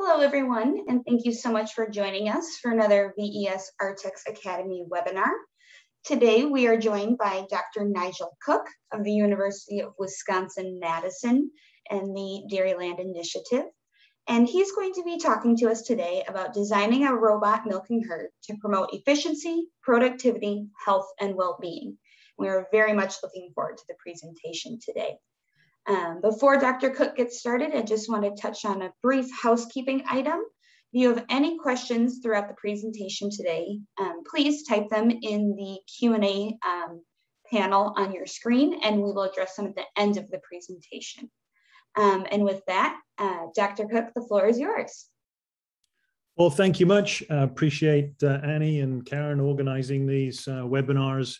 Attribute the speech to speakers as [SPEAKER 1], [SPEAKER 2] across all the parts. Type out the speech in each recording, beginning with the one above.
[SPEAKER 1] Hello, everyone, and thank you so much for joining us for another VES Artex Academy webinar. Today, we are joined by Dr. Nigel Cook of the University of Wisconsin-Madison and the Dairyland Initiative. And he's going to be talking to us today about designing a robot milking herd to promote efficiency, productivity, health, and well-being. We are very much looking forward to the presentation today. Um, before Dr. Cook gets started, I just want to touch on a brief housekeeping item. If you have any questions throughout the presentation today, um, please type them in the Q&A um, panel on your screen and we will address them at the end of the presentation. Um, and with that, uh, Dr. Cook, the floor is yours.
[SPEAKER 2] Well, thank you much. Uh, appreciate uh, Annie and Karen organizing these uh, webinars.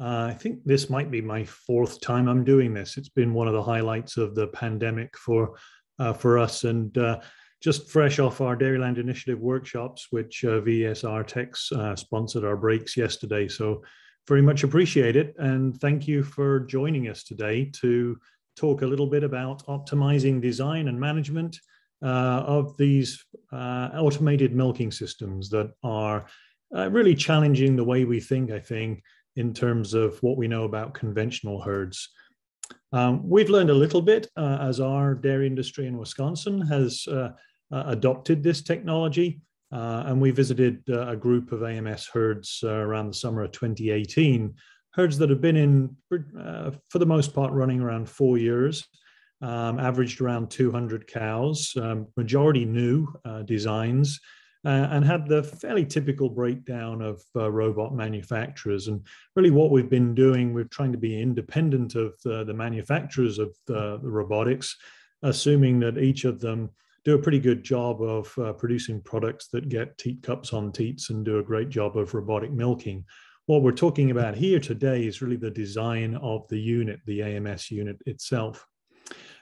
[SPEAKER 2] Uh, I think this might be my fourth time I'm doing this. It's been one of the highlights of the pandemic for uh, for us, and just fresh off our Dairyland Initiative workshops, which uh, VES Artex uh, sponsored our breaks yesterday. So very much appreciate it. And thank you for joining us today to talk a little bit about optimizing design and management uh, of these uh, automated milking systems that are uh, really challenging the way we think, I think, in terms of what we know about conventional herds. Um, we've learned a little bit uh, as our dairy industry in Wisconsin has uh, uh, adopted this technology. Uh, and we visited uh, a group of AMS herds around the summer of 2018, herds that have been in, for the most part, running around four years. Um, averaged around 200 cows, um, majority new uh, designs, uh, and had the fairly typical breakdown of uh, robot manufacturers. And really, what we've been doing, we're trying to be independent of the, the manufacturers of the, the robotics, assuming that each of them do a pretty good job of uh, producing products that get teat cups on teats and do a great job of robotic milking. What we're talking about here today is really the design of the unit, the AMS unit itself.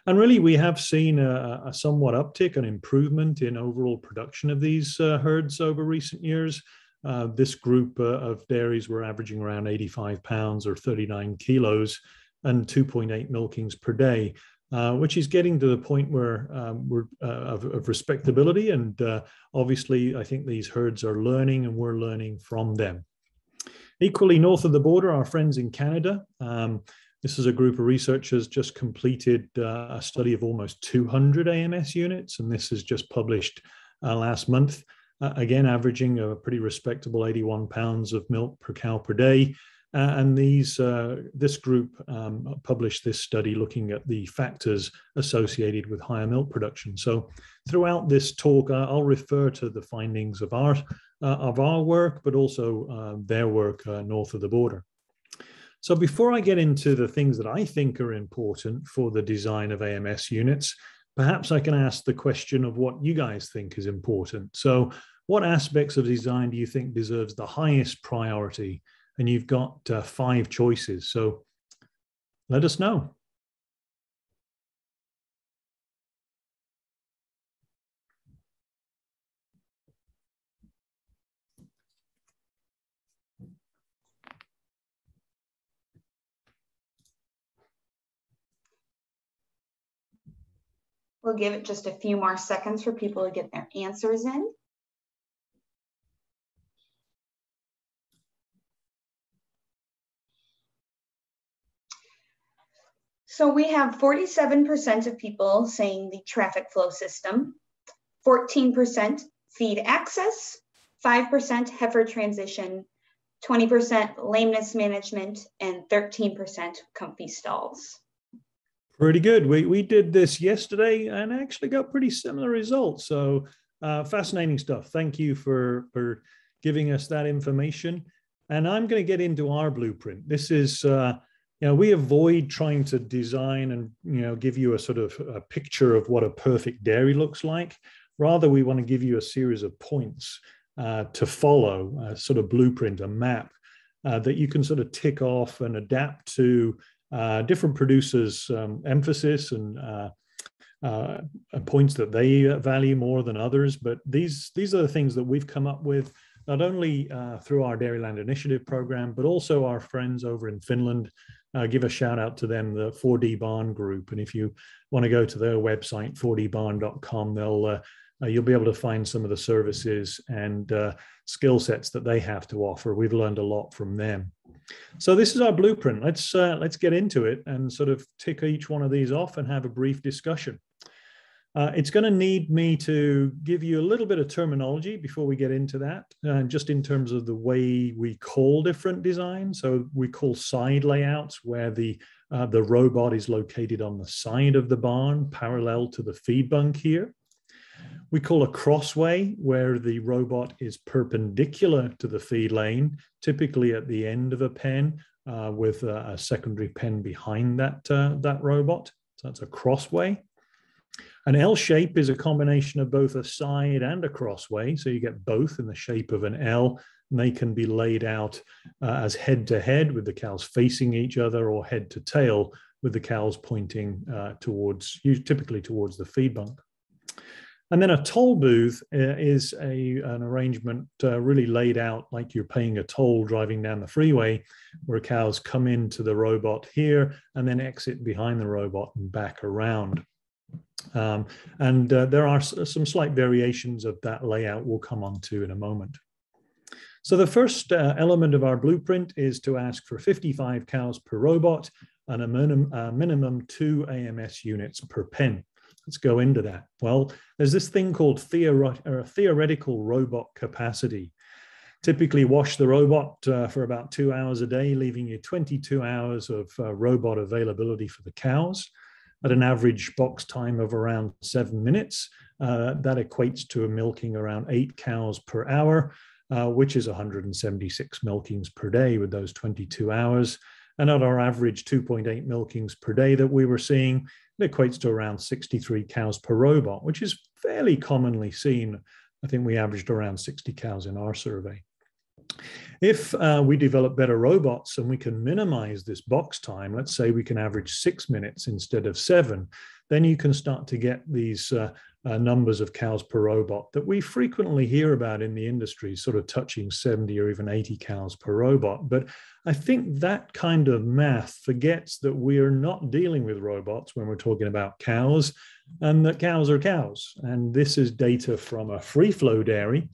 [SPEAKER 2] And really, we have seen a, a somewhat uptick, an improvement in overall production of these uh, herds over recent years. Uh, this group uh, of dairies were averaging around 85 pounds or 39 kilos and 2.8 milkings per day uh, which is getting to the point where um, we're uh, of, of, respectability. And uh, obviously, I think these herds are learning and we're learning from them. Equally, north of the border, our friends in Canada. Um, this is a group of researchers just completed uh, a study of almost 200 AMS units, and this is just published uh, last month. Uh, again, averaging a pretty respectable 81 pounds of milk per cow per day. Uh, and these, uh, this group um, published this study looking at the factors associated with higher milk production. So throughout this talk, uh, I'll refer to the findings of our, of our work, but also their work north of the border. So before I get into the things that I think are important for the design of AMS units, perhaps I can ask the question of what you guys think is important. So what aspects of design do you think deserves the highest priority and you've got uh, five choices. So let us know.
[SPEAKER 1] We'll give it just a few more seconds for people to get their answers in. So we have 47% of people saying the traffic flow system, 14% feed access, 5% heifer transition, 20% lameness management, and 13% comfy stalls.
[SPEAKER 2] Pretty good. We, we did this yesterday and actually got pretty similar results. So uh, fascinating stuff. Thank you for, for giving us that information. And I'm going to get into our blueprint. This is uh, you know, we avoid trying to design and you know give you a sort of a picture of what a perfect dairy looks like. Rather, we want to give you a series of points uh, to follow, a sort of blueprint, a map uh, that you can sort of tick off and adapt to uh, different producers' um, emphasis and uh, uh, points that they value more than others. But these these are the things that we've come up with not only uh, through our Dairyland Initiative program, but also our friends over in Finland uh, give a shout out to them, the 4D Barn Group. And if you want to go to their website, 4dbarn.com, they'll uh, uh, you'll be able to find some of the services and uh, skill sets that they have to offer. We've learned a lot from them. So this is our blueprint. Let's uh, let's get into it and sort of tick each one of these off and have a brief discussion. Uh, it's going to need me to give you a little bit of terminology before we get into that, uh, just in terms of the way we call different designs. So we call side layouts where the uh, the robot is located on the side of the barn, parallel to the feed bunk here. We call a crossway where the robot is perpendicular to the feed lane, typically at the end of a pen uh, with a, a, secondary pen behind that, uh, that robot. So that's a crossway. An L shape is a combination of both a side and a crossway. So you get both in the shape of an L. And they can be laid out uh, as head to head with the cows facing each other or head to tail with the cows pointing uh, towards, typically towards the feed bunk. And then a toll booth uh, is a, an arrangement uh, really laid out like you're paying a toll driving down the freeway, where cows come into the robot here and then exit behind the robot and back around. Um, and uh, there are some slight variations of that layout we'll come on to in a moment. So the first uh, element of our blueprint is to ask for 55 cows per robot and a minimum, uh, minimum two AMS units per pen. Let's go into that. Well, there's this thing called theoret theoretical robot capacity. Typically wash the robot uh, for about two hours a day, leaving you 22 hours of uh, robot availability for the cows at an average box time of around seven minutes. Uh, that equates to a milking around eight cows per hour, uh, which is 176 milkings per day with those 22 hours. And at our average 2.8 milkings per day that we were seeing, it equates to around 63 cows per robot, which is fairly commonly seen. I think we averaged around 60 cows in our survey. If uh, we develop better robots and we can minimize this box time, let's say we can average six minutes instead of seven, then you can start to get these uh, uh, numbers of cows per robot that we frequently hear about in the industry, sort of touching 70 or even 80 cows per robot. But I think that kind of math forgets that we are not dealing with robots when we're talking about cows and that cows are cows. And this is data from a free flow dairy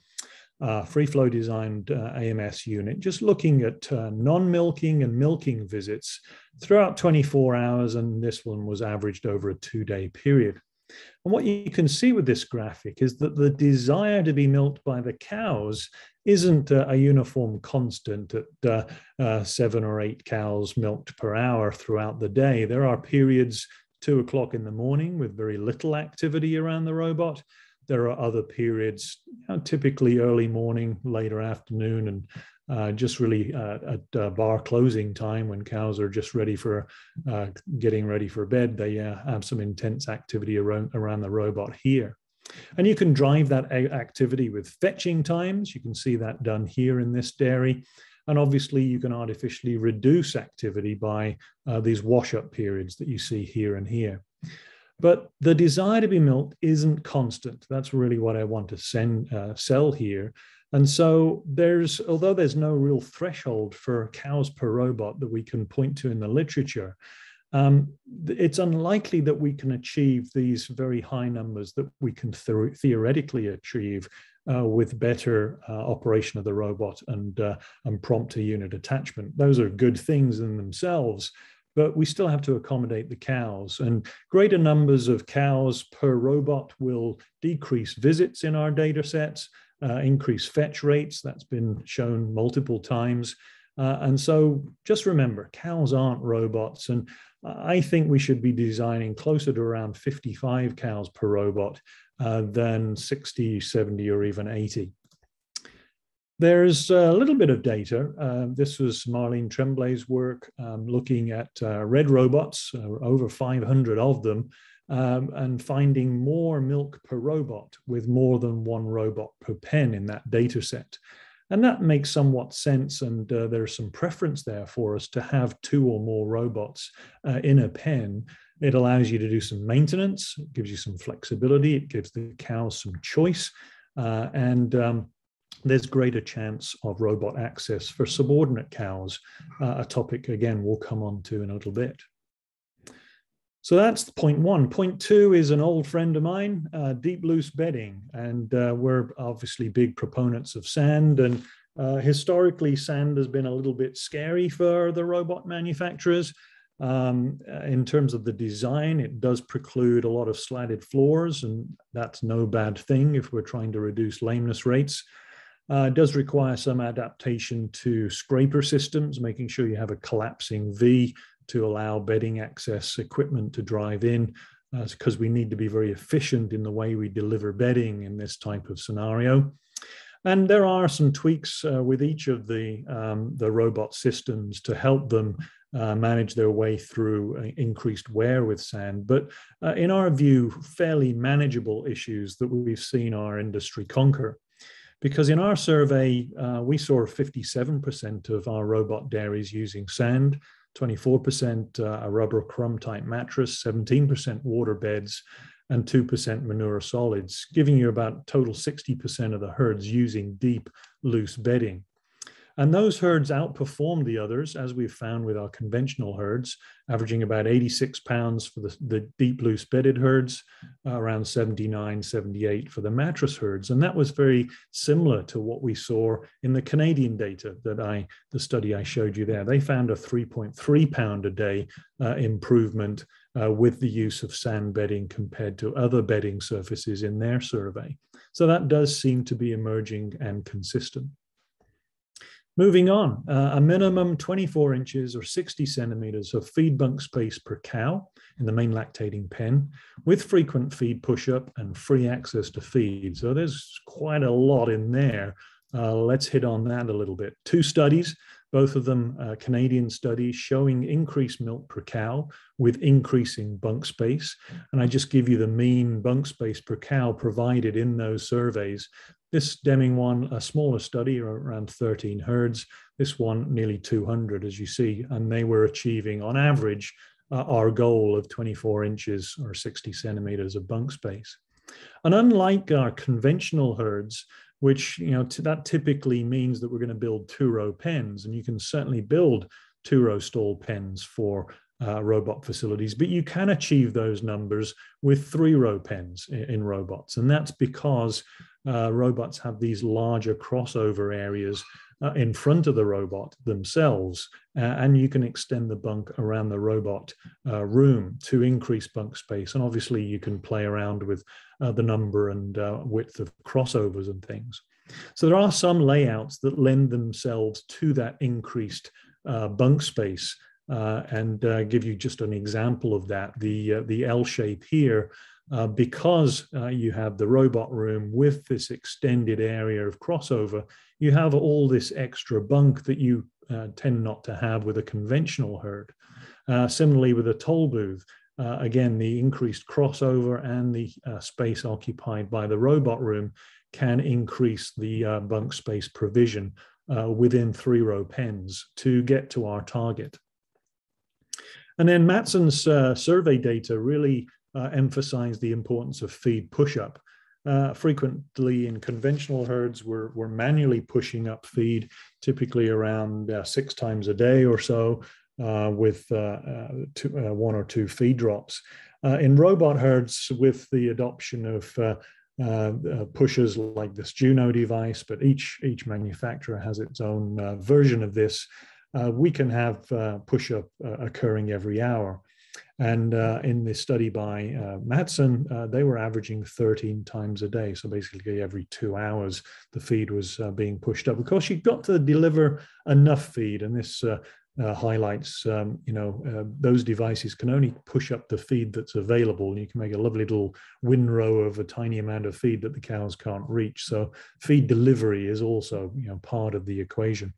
[SPEAKER 2] uh, free flow designed uh, AMS unit, just looking at uh, non milking and milking visits throughout 24 hours. And this one was averaged over a two day period. And what you can see with this graphic is that the desire to be milked by the cows isn't a, a uniform constant at uh, uh, seven or eight cows milked per hour throughout the day. There are periods two o'clock in the morning with very little activity around the robot there are other periods, you know, typically early morning, later afternoon, and uh, just really uh, at uh, bar closing time when cows are just ready for uh, getting ready for bed. They uh, have some intense activity around, around the robot here. And you can drive that activity with fetching times. You can see that done here in this dairy. And obviously, you can artificially reduce activity by uh, these wash up periods that you see here and here. But the desire to be milked isn't constant. That's really what I want to send, uh, sell here. And so there's, although there's no real threshold for cows per robot that we can point to in the literature, um, it's unlikely that we can achieve these very high numbers that we can theoretically achieve uh, with better uh, operation of the robot and, uh, and prompter unit attachment. Those are good things in themselves, but we still have to accommodate the cows. And greater numbers of cows per robot will decrease visits in our data sets, uh, increase fetch rates. That's been shown multiple times. Uh, and so just remember, cows aren't robots. And I think we should be designing closer to around 55 cows per robot uh, than 60, 70, or even 80. There's a little bit of data. Uh, this was Marlene Tremblay's work um, looking at uh, red robots, uh, over 500 of them, um, and finding more milk per robot with more than one robot per pen in that data set. And that makes somewhat sense. And uh, there's some preference there for us to have two or more robots uh, in a pen. It allows you to do some maintenance, it gives you some flexibility, it gives the cows some choice. Uh, and um, there's greater chance of robot access for subordinate cows, uh, a topic again we'll come on to in a little bit. So that's point one. Point two is an old friend of mine, uh, deep loose bedding. And uh, we're obviously big proponents of sand. And uh, historically, sand has been a little bit scary for the robot manufacturers. Um, in terms of the design, it does preclude a lot of slatted floors, and that's no bad thing if we're trying to reduce lameness rates. Uh, does require some adaptation to scraper systems, making sure you have a collapsing V to allow bedding access equipment to drive in, because uh, we need to be very efficient in the way we deliver bedding in this type of scenario. And there are some tweaks uh, with each of the, um, the robot systems to help them uh, manage their way through uh, increased wear with sand. But uh, in our view, fairly manageable issues that we've seen our industry conquer. Because in our survey, uh, we saw 57% of our robot dairies using sand, 24% uh, a rubber crumb type mattress, 17% water beds, and 2% manure solids, giving you about total 60% of the herds using deep, loose bedding. And those herds outperformed the others, as we've found with our conventional herds, averaging about 86 pounds for the, the deep loose bedded herds, uh, around 79, 78 for the mattress herds. And that was very similar to what we saw in the Canadian data that I, the study I showed you there. They found a 3.3 pound a day uh, improvement uh, with the use of sand bedding compared to other bedding surfaces in their survey. So that does seem to be emerging and consistent. Moving on, uh, a minimum 24 inches or 60 centimeters of feed bunk space per cow in the main lactating pen with frequent feed push-up and free access to feed. So there's quite a lot in there. Uh, let's hit on that a little bit. Two studies, both of them uh, Canadian studies showing increased milk per cow with increasing bunk space. And I just give you the mean bunk space per cow provided in those surveys this Deming one, a smaller study, around 13 herds. This one, nearly 200, as you see, and they were achieving, on average, uh, our goal of 24 inches or 60 centimeters of bunk space. And unlike our conventional herds, which you know that typically means that we're going to build two-row pens, and you can certainly build two-row stall pens for uh, robot facilities, but you can achieve those numbers with three row pens in, in robots. And that's because uh, robots have these larger crossover areas uh, in front of the robot themselves. Uh, and you can extend the bunk around the robot uh, room to increase bunk space. And obviously, you can play around with uh, the number and width of crossovers and things. So there are some layouts that lend themselves to that increased bunk space uh, and uh, give you just an example of that. The, uh, the L shape here, because you have the robot room with this extended area of crossover, you have all this extra bunk that you uh, tend not to have with a conventional herd. similarly with a toll booth, again, the increased crossover and the space occupied by the robot room can increase the bunk space provision within three row pens to get to our target. And then Matson's uh, survey data really uh, emphasized the importance of feed push-up. Uh, frequently in conventional herds, we're, we're manually pushing up feed, typically around uh, six times a day or so, uh, with uh, two, one or two feed drops. in robot herds, with the adoption of uh, uh, pushers like this Juno device, but each each manufacturer has its own uh, version of this uh, we can have uh, push-up uh, occurring every hour. And uh, in this study by uh, Matson, uh, they were averaging 13 times a day. So basically, every two hours, the feed was being pushed up. Of course, you've got to deliver enough feed, and this highlights, um, you know, those devices can only push up the feed that's available. And you can make a lovely little windrow of a tiny amount of feed that the cows can't reach. So feed delivery is also, you know, part of the equation.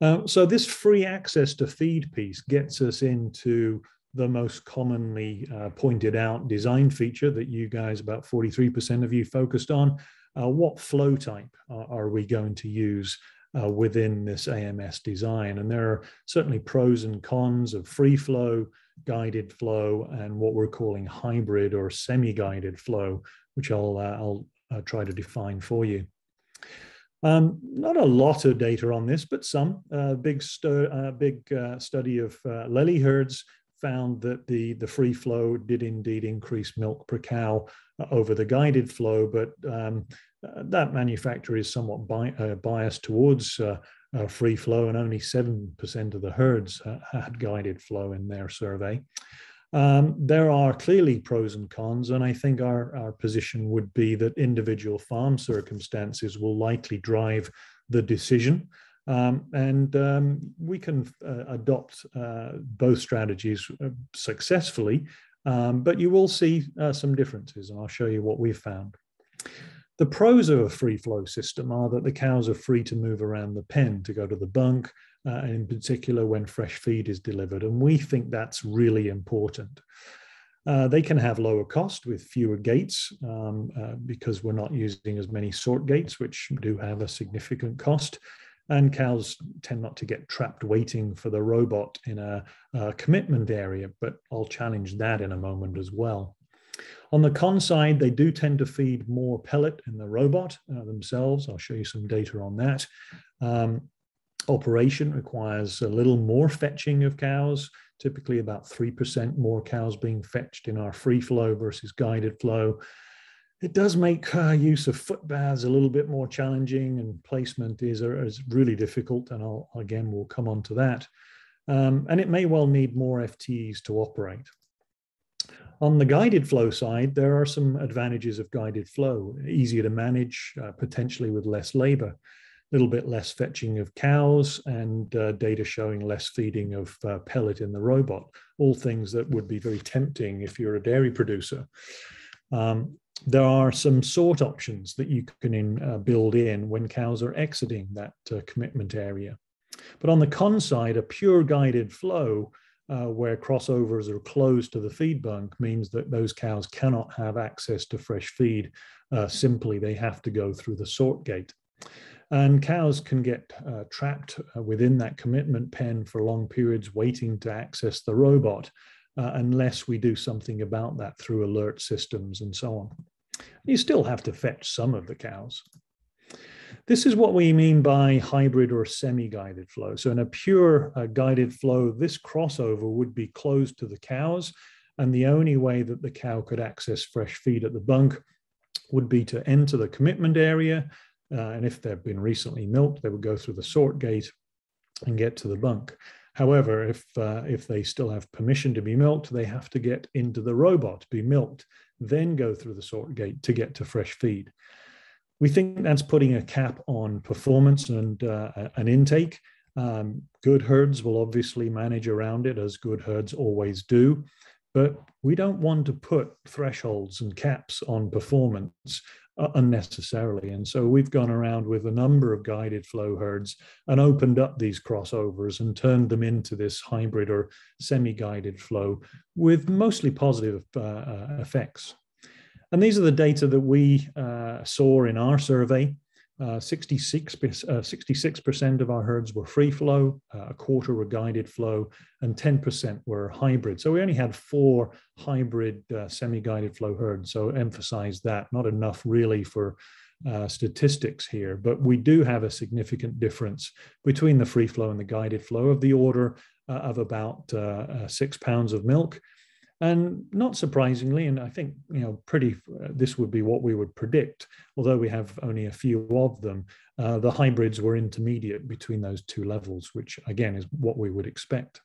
[SPEAKER 2] Uh, so this free access to feed piece gets us into the most commonly uh, pointed out design feature that you guys, about 43% of you focused on. Uh, what flow type are, are, we going to use uh, within this AMS design? And there are certainly pros and cons of free flow, guided flow, and what we're calling hybrid or semi-guided flow, which I'll, uh, I'll uh, try to define for you. Um, not a lot of data on this, but some. Uh, big stu uh, big uh, study of uh, Lely herds found that the, the free flow did indeed increase milk per cow uh, over the guided flow, but um, uh, that manufacturer is somewhat bi biased towards free flow, and only 7% of the herds had guided flow in their survey. Um, there are clearly pros and cons, and I think our, our position would be that individual farm circumstances will likely drive the decision. Um, and um, we can uh, adopt uh, both strategies uh, successfully, um, but you will see uh, some differences, and I'll show you what we've found. The pros of a free flow system are that the cows are free to move around the pen to go to the bunk, uh, and in particular when fresh feed is delivered. And we think that's really important. Uh, they can have lower cost with fewer gates um, uh, because we're not using as many sort gates, which do have a significant cost. And cows tend not to get trapped waiting for the robot in a, a commitment area, but I'll challenge that in a moment as well. On the con side, they do tend to feed more pellet in the robot uh, themselves. I'll show you some data on that. Um, operation requires a little more fetching of cows, typically about 3% more cows being fetched in our free flow versus guided flow. It does make uh, use of foot baths a little bit more challenging and placement is, uh, is really difficult. And I'll, again, we'll come on to that. Um, and it may well need more FTEs to operate. On the guided flow side, there are some advantages of guided flow, easier to manage, uh, potentially with less labor little bit less fetching of cows and uh, data showing less feeding of uh, pellet in the robot, all things that would be very tempting if you're a dairy producer. Um, there are some sort options that you can in, uh, build in when cows are exiting that uh, commitment area. But on the con side, a pure guided flow uh, where crossovers are closed to the feed bunk means that those cows cannot have access to fresh feed. Uh, simply, they have to go through the sort gate. And cows can get uh, trapped uh, within that commitment pen for long periods waiting to access the robot uh, unless we do something about that through alert systems and so on. You still have to fetch some of the cows. This is what we mean by hybrid or semi-guided flow. So in a pure uh, guided flow, this crossover would be closed to the cows. And the only way that the cow could access fresh feed at the bunk would be to enter the commitment area uh, and if they've been recently milked, they would go through the sort gate and get to the bunk. However, if, uh, if they still have permission to be milked, they have to get into the robot, be milked, then go through the sort gate to get to fresh feed. We think that's putting a cap on performance and uh, an intake. Um, good herds will obviously manage around it as good herds always do, but we don't want to put thresholds and caps on performance unnecessarily. And so we've gone around with a number of guided flow herds and opened up these crossovers and turned them into this hybrid or semi-guided flow with mostly positive uh, uh, effects. And these are the data that we uh, saw in our survey. Uh, 66, uh, 66% of our herds were free flow, uh, a quarter were guided flow, and 10% were hybrid. So we only had four hybrid uh, semi-guided flow herds. So emphasize that, not enough really for uh, statistics here, but we do have a significant difference between the free flow and the guided flow of the order uh, of about six pounds of milk and not surprisingly, and I think you know, pretty. Uh, this would be what we would predict. Although we have only a few of them, uh, the hybrids were intermediate between those two levels, which again is what we would expect.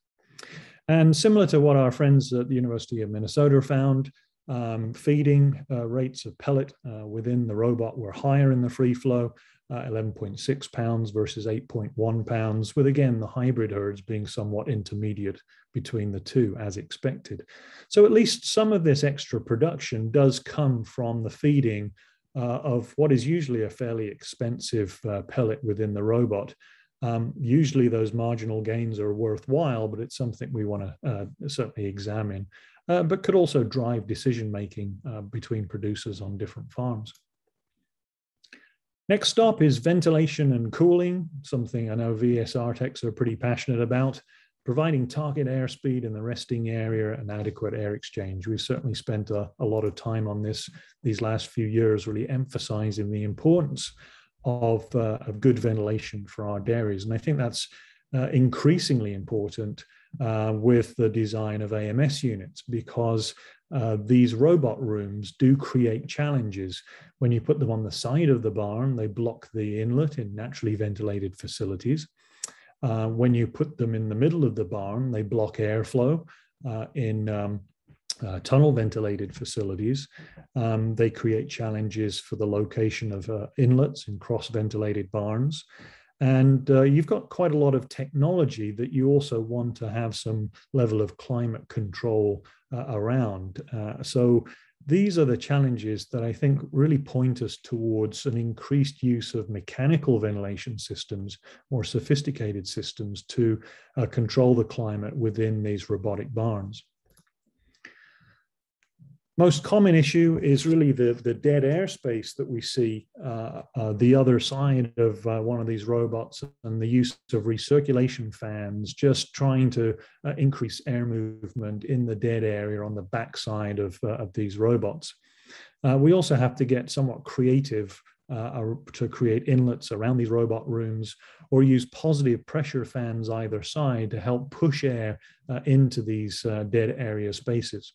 [SPEAKER 2] And similar to what our friends at the University of Minnesota found, um, feeding uh, rates of pellet uh, within the robot were higher in the free flow, uh, 11.6 pounds versus 8.1 pounds, with again the hybrid herds being somewhat intermediate between the two as expected. So at least some of this extra production does come from the feeding uh, of what is usually a fairly expensive uh, pellet within the robot. Um, usually those marginal gains are worthwhile, but it's something we want to uh, certainly examine, uh, but could also drive decision making uh, between producers on different farms. Next stop is ventilation and cooling, something I know VES Artex are pretty passionate about, providing target airspeed in the resting area and adequate air exchange. We've certainly spent a, a lot of time on this these last few years, really emphasizing the importance of, uh, of good ventilation for our dairies. And I think that's uh, increasingly important uh, with the design of AMS units because uh, these robot rooms do create challenges. When you put them on the side of the barn, they block the inlet in naturally ventilated facilities. Uh, when you put them in the middle of the barn, they block airflow uh, in um, uh, tunnel ventilated facilities. Um, they create challenges for the location of uh, inlets in cross ventilated barns. And uh, you've got quite a lot of technology that you also want to have some level of climate control uh, around. Uh, so these are the challenges that I think really point us towards an increased use of mechanical ventilation systems, more sophisticated systems to uh, control the climate within these robotic barns most common issue is really the, the dead airspace that we see uh, uh, the other side of uh, one of these robots and the use of recirculation fans, just trying to uh, increase air movement in the dead area on the backside of, uh, of these robots. Uh, we also have to get somewhat creative to create inlets around these robot rooms or use positive pressure fans either side to help push air into these dead area spaces.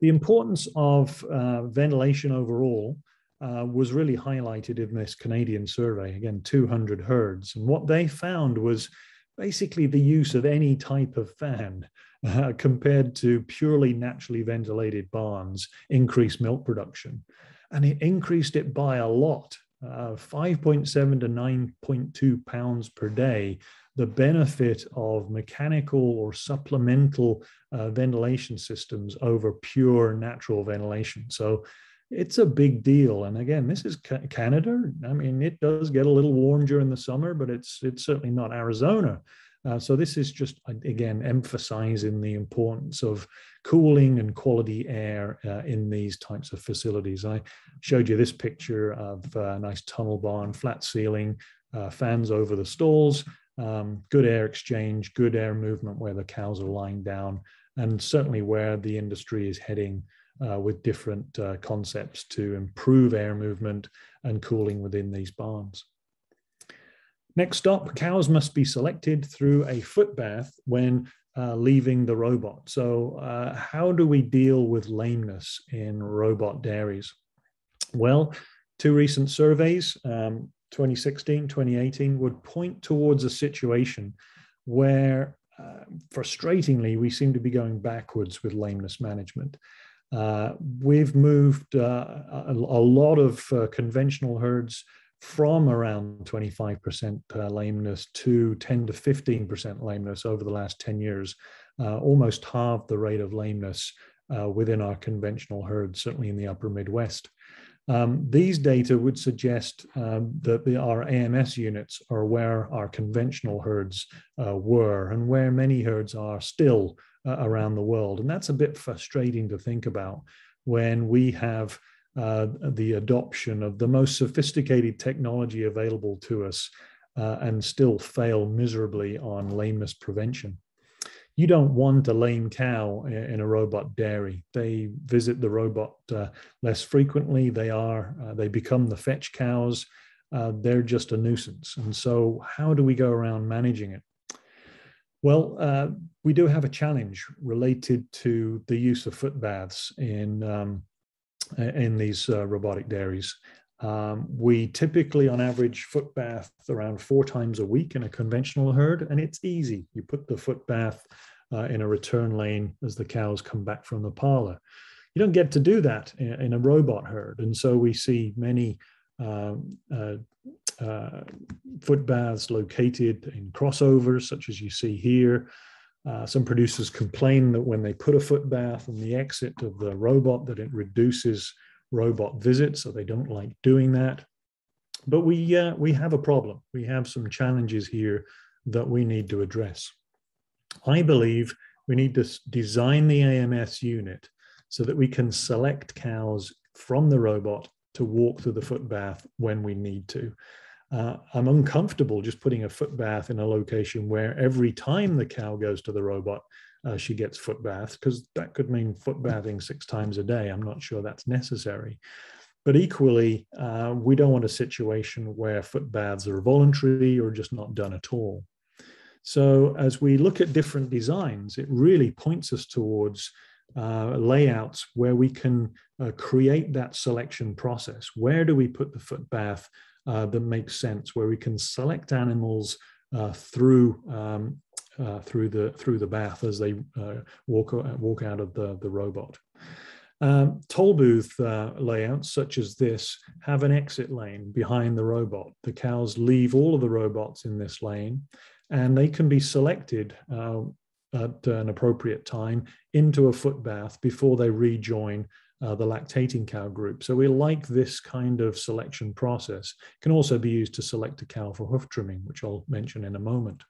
[SPEAKER 2] The importance of uh, ventilation overall uh, was really highlighted in this Canadian survey, again, 200 herds. And what they found was basically the use of any type of fan uh, compared to purely naturally ventilated barns increased milk production. And it increased it by a lot, uh, 5.7 to 9.2 pounds per day the benefit of mechanical or supplemental uh, ventilation systems over pure natural ventilation. So it's a big deal. And again, this is Canada. I mean, it does get a little warm during the summer, but it's it's certainly not Arizona. Uh, so this is just again emphasizing the importance of cooling and quality air uh, in these types of facilities. I showed you this picture of a nice tunnel barn, flat ceiling, uh, fans over the stalls, um, good air exchange, good air movement where the cows are lying down, and certainly where the industry is heading uh, with different uh, concepts to improve air movement and cooling within these barns. Next up, cows must be selected through a foot bath when uh, leaving the robot. So, uh, how do we deal with lameness in robot dairies? Well, two recent surveys um, 2016, 2018 would point towards a situation where, uh, frustratingly, we seem to be going backwards with lameness management. Uh, we've moved uh, a, a, lot of uh, conventional herds from around 25% uh, lameness to 10 to 15% lameness over the last 10 years, uh, almost halved the rate of lameness within our conventional herds, certainly in the upper Midwest. Um, these data would suggest um, that the, our AMS units are where our conventional herds uh, were and where many herds are still uh, around the world. And that's a bit frustrating to think about when we have uh, the adoption of the most sophisticated technology available to us uh, and still fail miserably on lameness prevention you don't want a lame cow in a robot dairy. They visit the robot uh, less frequently. They are uh, they become the fetch cows. Uh, they're just a nuisance. And so, how do we go around managing it? Well, uh, we do have a challenge related to the use of foot baths in um, in these uh, robotic dairies. Um, we typically, on average, foot bath around four times a week in a conventional herd, and it's easy. You put the foot bath uh, in a return lane as the cows come back from the parlor. You don't get to do that in, in a robot herd, and so we see many um, uh, uh, foot baths located in crossovers, such as you see here. Uh, some producers complain that when they put a foot bath on the exit of the robot, that it reduces robot visits, so they don't like doing that. But we, uh, we have a problem. We have some challenges here that we need to address. I believe we need to design the AMS unit so that we can select cows from the robot to walk through the foot bath when we need to. Uh, I'm uncomfortable just putting a foot bath in a location where every time the cow goes to the robot, uh, she gets foot baths because that could mean foot bathing six times a day. I'm not sure that's necessary. But equally, uh, we don't want a situation where foot baths are voluntary or just not done at all. So as we look at different designs, it really points us towards uh, layouts where we can uh, create that selection process. Where do we put the foot bath uh, that makes sense? Where we can select animals uh, through um, uh, through the through the bath as they uh, walk walk out of the the robot. Um, toll booth uh, layouts such as this have an exit lane behind the robot. The cows leave all of the robots in this lane and they can be selected uh, at an appropriate time into a foot bath before they rejoin uh, the lactating cow group. So we like this kind of selection process. It can also be used to select a cow for hoof trimming, which I'll mention in a moment.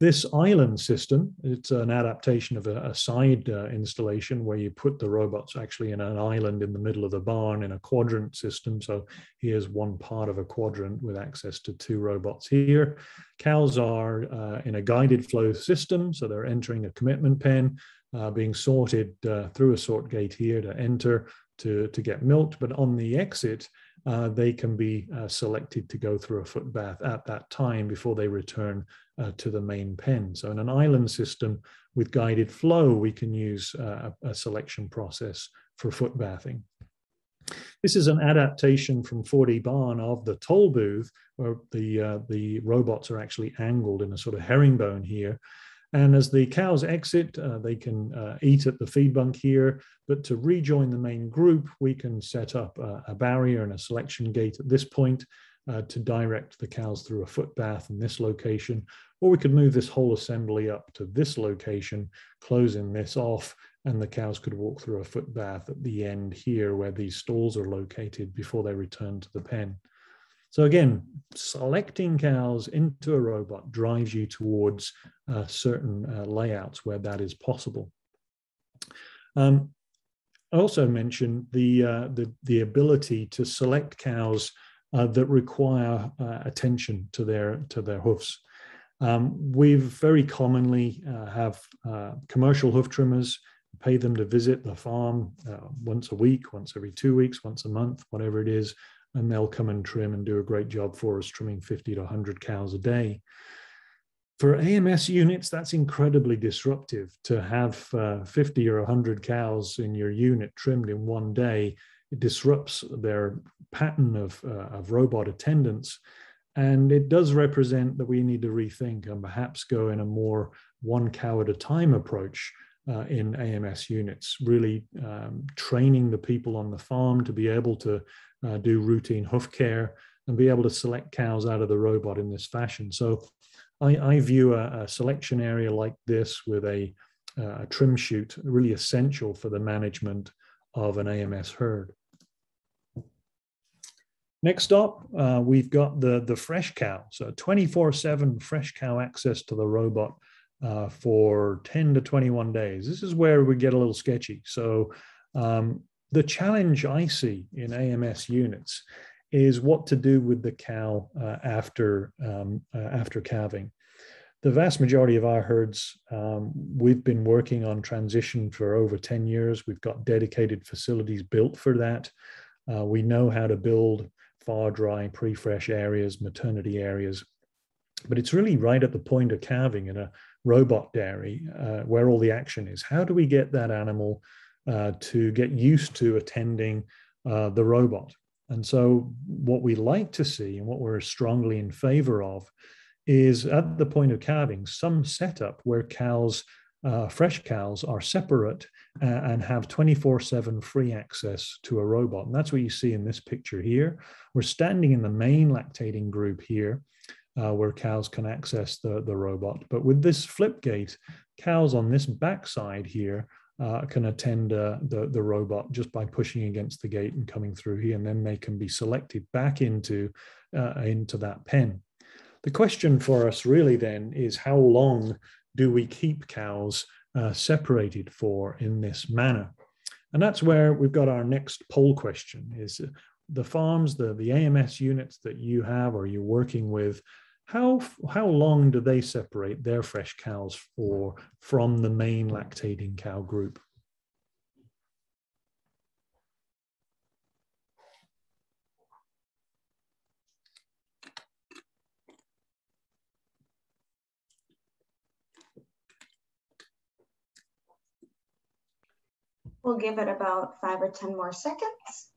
[SPEAKER 2] This island system, it's an adaptation of a, a side uh, installation where you put the robots actually in an island in the middle of the barn in a quadrant system. So here's one part of a quadrant with access to two robots here. Cows are uh, in a guided flow system, so they're entering a commitment pen, uh, being sorted uh, through a sort gate here to enter to, to get milked. But on the exit, uh, they can be uh, selected to go through a foot bath at that time before they return uh, to the main pen. So in an island system with guided flow, we can use uh, a, a selection process for foot bathing. This is an adaptation from 4D Barn of the toll booth, where the, uh, the robots are actually angled in a sort of herringbone here. And as the cows exit, uh, they can uh, eat at the feed bunk here, but to rejoin the main group, we can set up a, a barrier and a selection gate at this point uh, to direct the cows through a foot bath in this location, or we could move this whole assembly up to this location, closing this off, and the cows could walk through a foot bath at the end here where these stalls are located before they return to the pen. So again, selecting cows into a robot drives you towards uh, certain uh, layouts where that is possible. Um, I also mentioned the, uh, the, the ability to select cows uh, that require uh, attention to their, to their hoofs. Um, we very commonly uh, have commercial hoof trimmers pay them to visit the farm once a week, once every two weeks, once a month, whatever it is, and they'll come and trim and do a great job for us, trimming 50 to 100 cows a day. For AMS units, that's incredibly disruptive to have uh, 50 or 100 cows in your unit trimmed in one day. It disrupts their pattern of, uh, of robot attendance. And it does represent that we need to rethink and perhaps go in a more one cow at a time approach uh, in AMS units, really um, training the people on the farm to be able to uh, do routine hoof care, and be able to select cows out of the robot in this fashion. So I, I view a, a, selection area like this with a, a trim chute really essential for the management of an AMS herd. Next up, uh, we've got the, the fresh cow. So 24-7 fresh cow access to the robot uh, for 10 to 21 days. This is where we get a little sketchy. So um, the challenge I see in AMS units is what to do with the cow uh, after um, uh, after calving. The vast majority of our herds, um, we've been working on transition for over 10 years. We've got dedicated facilities built for that. Uh, we know how to build far dry, pre-fresh areas, maternity areas. But it's really right at the point of calving in a robot dairy uh, where all the action is. How do we get that animal uh, to get used to attending uh, the robot. And so, what we like to see and what we're strongly in favor of is at the point of calving, some setup where cows, uh, fresh cows, are separate uh, and have 24 7 free access to a robot. And that's what you see in this picture here. We're standing in the main lactating group here. Uh, where cows can access the, the robot. But with this flip gate, cows on this backside here uh, can attend uh, the, the robot just by pushing against the gate and coming through here, and then they can be selected back into, uh, into that pen. The question for us really then is how long do we keep cows uh, separated for in this manner? And that's where we've got our next poll question is the farms, the, the AMS units that you have or you're working with, how how long do they separate their fresh cows for from the main lactating cow group?
[SPEAKER 1] We'll give it about five or 10 more seconds.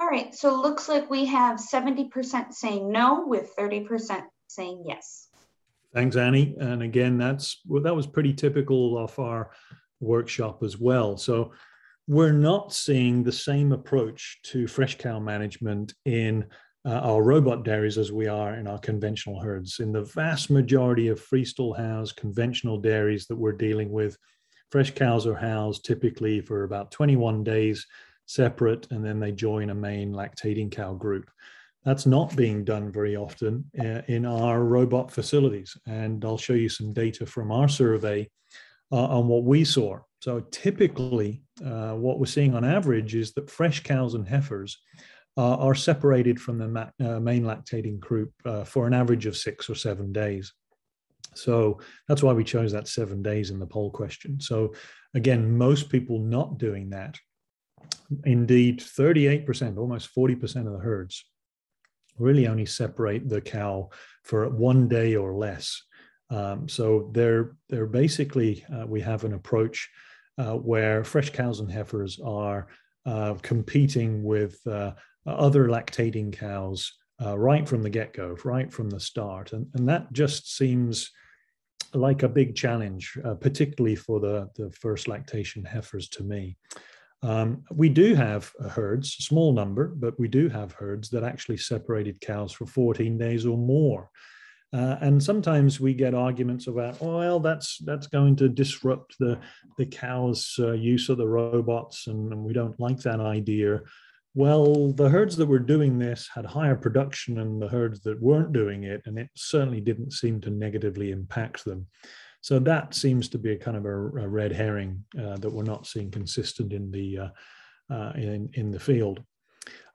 [SPEAKER 1] All right, so it looks like we have 70% saying no with 30% saying yes.
[SPEAKER 2] Thanks, Annie. And again, that's well, that was pretty typical of our workshop as well. So we're not seeing the same approach to fresh cow management in uh, our robot dairies as we are in our conventional herds. In the vast majority of freestall house conventional dairies that we're dealing with, fresh cows are housed typically for about 21 days separate, and then they join a main lactating cow group. That's not being done very often uh, in our robot facilities. And I'll show you some data from our survey uh, on what we saw. So typically, uh, what we're seeing on average is that fresh cows and heifers uh, are separated from the uh, main lactating group uh, for an average of six or seven days. So that's why we chose that seven days in the poll question. So again, most people not doing that. Indeed, 38%, almost 40% of the herds really only separate the cow for one day or less. Um, so they're they're basically uh, we have an approach uh, where fresh cows and heifers are uh, competing with uh, other lactating cows uh, right from the get-go, right from the start, and and that just seems like a big challenge, uh, particularly for the the first lactation heifers to me. Um, we do have herds, small number, but we do have herds that actually separated cows for 14 days or more. Uh, and sometimes we get arguments about, well, that's that's going to disrupt the the cow's uh, use of the robots, and, and, we don't like that idea. Well, the herds that were doing this had higher production than the herds that weren't doing it, and it certainly didn't seem to negatively impact them. So that seems to be a kind of a, a red herring uh, that we're not seeing consistent in the uh, uh, in in the field.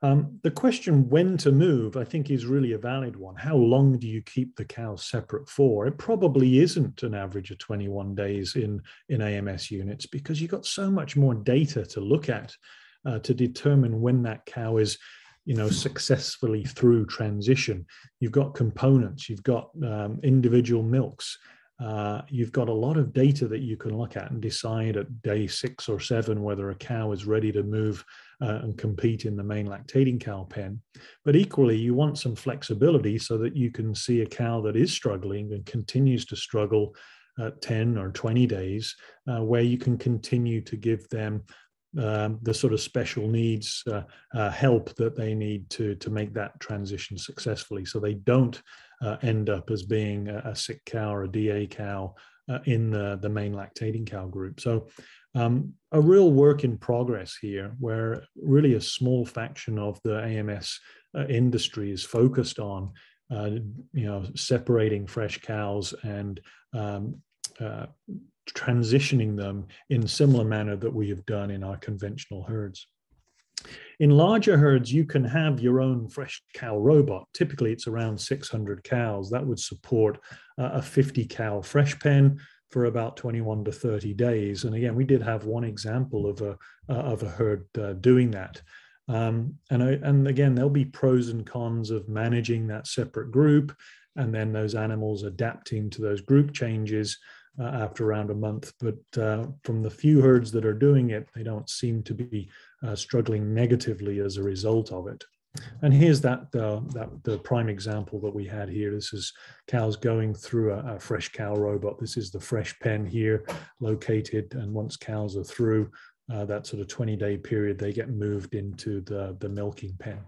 [SPEAKER 2] Um, the question when to move, I think, is really a valid one. How long do you keep the cows separate for? It probably isn't an average of 21 days in, in AMS units because you've got so much more data to look at uh, to determine when that cow is you know successfully through transition you've got components you've got um, individual milks uh, you've got a lot of data that you can look at and decide at day six or seven whether a cow is ready to move uh, and compete in the main lactating cow pen. But equally, you want some flexibility so that you can see a cow that is struggling and continues to struggle at 10 or 20 days, uh, where you can continue to give them um, the sort of special needs uh, uh, help that they need to to make that transition successfully, so they don't uh, end up as being a, a, sick cow or a DA cow uh, in the the main lactating cow group. So um, a real work in progress here, where really a small faction of the AMS uh, industry is focused on, uh, you know, separating fresh cows and um, transitioning them in similar manner that we have done in our conventional herds. In larger herds, you can have your own fresh cow robot. Typically, it's around 600 cows. That would support uh, a 50 cow fresh pen for about 21 to 30 days. And again, we did have one example of a, uh, of a herd uh, doing that. Um, and, and again, there'll be pros and cons of managing that separate group and then those animals adapting to those group changes uh, after around a month. But uh, from the few herds that are doing it, they don't seem to be uh, struggling negatively as a result of it. And here's that, uh, that the prime example that we had here. This is cows going through a, a, fresh cow robot. This is the fresh pen here located. And once cows are through uh, that sort of 20 day period, they get moved into the, the milking pen.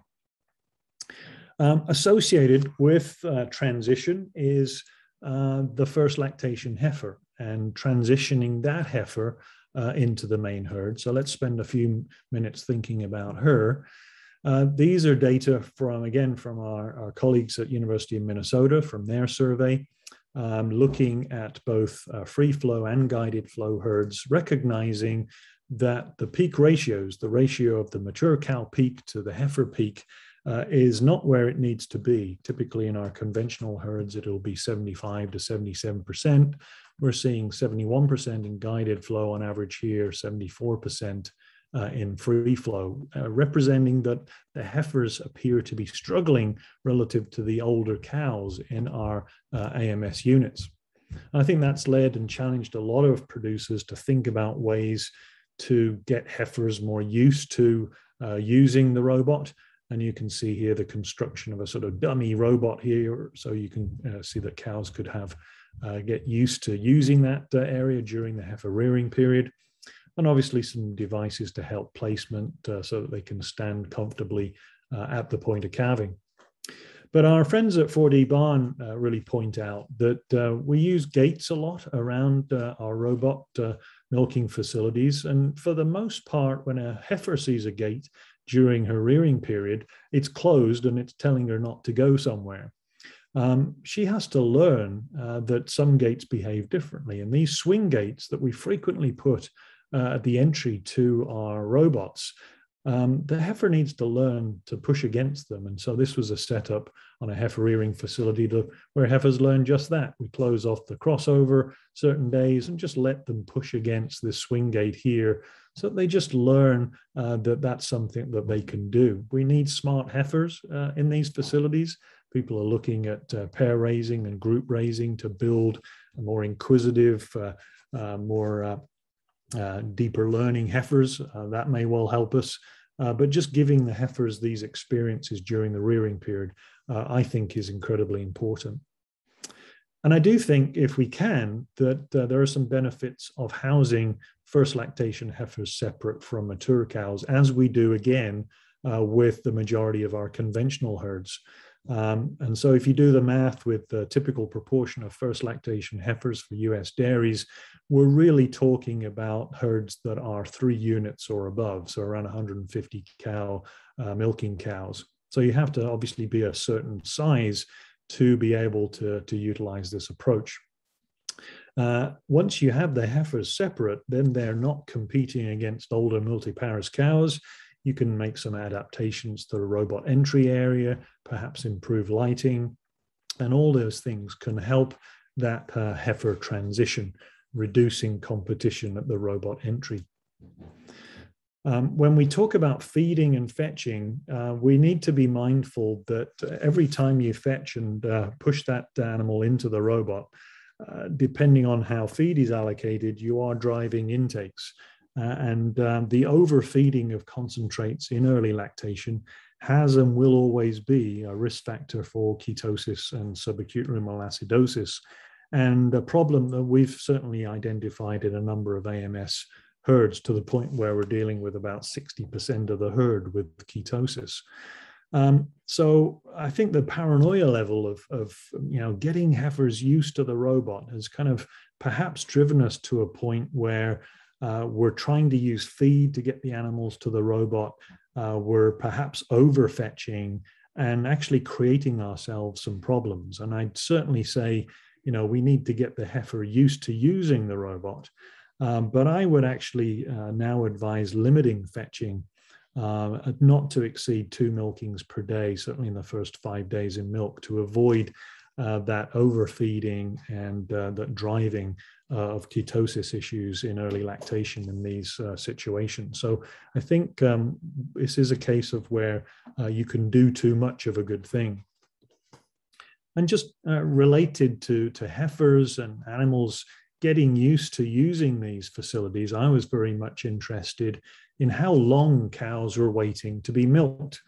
[SPEAKER 2] Um, associated with uh, transition is uh, the first lactation heifer and transitioning that heifer uh, into the main herd. So let's spend a few minutes thinking about her. Uh, these are data from, again, from our, our, colleagues at University of Minnesota from their survey, um, looking at both uh, free flow and guided flow herds, recognizing that the peak ratios, the ratio of the mature cow peak to the heifer peak, uh, is not where it needs to be. Typically, in our conventional herds, it'll be 75 to 77%. We're seeing 71% in guided flow on average here, 74% uh, in free flow, uh, representing that the heifers appear to be struggling relative to the older cows in our uh, AMS units. I think that's led and challenged a lot of producers to think about ways to get heifers more used to uh, using the robot. And you can see here the construction of a sort of dummy robot here. So you can uh, see that cows could have uh, get used to using that uh, area during the heifer rearing period. And obviously some devices to help placement uh, so that they can stand comfortably uh, at the point of calving. But our friends at 4D Barn uh, really point out that we use gates a lot around our robot milking facilities. And for the most part, when a heifer sees a gate during her rearing period, it's closed and it's telling her not to go somewhere. Um, she has to learn uh, that some gates behave differently. And these swing gates that we frequently put uh, at the entry to our robots um, the heifer needs to learn to push against them. And so this was a setup on a heifer rearing facility to, where heifers learn just that. We close off the crossover certain days and just let them push against this swing gate here so they just learn uh, that that's something that they can do. We need smart heifers uh, in these facilities. People are looking at uh, pair raising and group raising to build a more inquisitive, uh, uh, more uh, deeper learning heifers. That may well help us. But just giving the heifers these experiences during the rearing period, I think is incredibly important. And I do think, if we can, that uh, there are some benefits of housing first lactation heifers separate from mature cows, as we do again with the majority of our conventional herds. Um, and so if you do the math with the typical proportion of first lactation heifers for US dairies, we're really talking about herds that are three units or above, so around 150 cow uh, milking cows. So you have to obviously be a certain size to be able to, to utilize this approach. Uh, once you have the heifers separate, then they're not competing against older multiparous cows you can make some adaptations to the robot entry area, perhaps improve lighting, and all those things can help that uh, heifer transition, reducing competition at the robot entry. Um, when we talk about feeding and fetching, uh, we need to be mindful that every time you fetch and uh, push that animal into the robot, uh, depending on how feed is allocated, you are driving intakes. Uh, and um, the overfeeding of concentrates in early lactation has and will always be a risk factor for ketosis and subacute ruminal acidosis, and a problem that we've certainly identified in a number of AMS herds to the point where we're dealing with about 60% of the herd with ketosis. Um, so I think the paranoia level of, of you know getting heifers used to the robot has kind of perhaps driven us to a point where uh, we're trying to use feed to get the animals to the robot. Uh, we're perhaps overfetching and actually creating ourselves some problems. And I'd certainly say, you know, we need to get the heifer used to using the robot. Um, but I would actually uh, now advise limiting fetching uh, not to exceed two milkings per day, certainly in the first five days in milk, to avoid uh, that overfeeding and uh, that driving uh, of ketosis issues in early lactation in these uh, situations. So I think um, this is a case of where uh, you can do too much of a good thing. And just related to, to heifers and animals getting used to using these facilities, I was very much interested in how long cows were waiting to be milked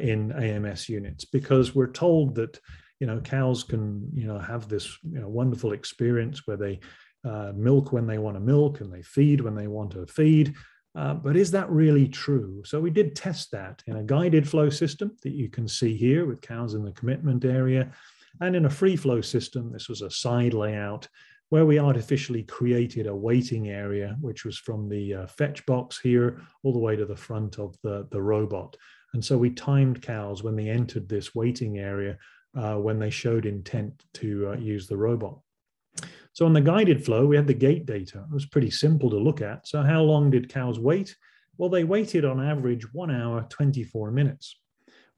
[SPEAKER 2] in AMS units. Because we're told that you know cows can you know have this you know wonderful experience where they uh, milk when they want to milk and they feed when they want to feed. Uh, but is that really true? So we did test that in a guided flow system that you can see here with cows in the commitment area. And in a free flow system this was a side layout where we artificially created a waiting area, which was from the uh, fetch box here all the way to the front of the, the robot. And so we timed cows when they entered this waiting area uh, when they showed intent to uh, use the robot. So on the guided flow, we had the gate data. It was pretty simple to look at. So how long did cows wait? Well, they waited on average one hour, 24 minutes,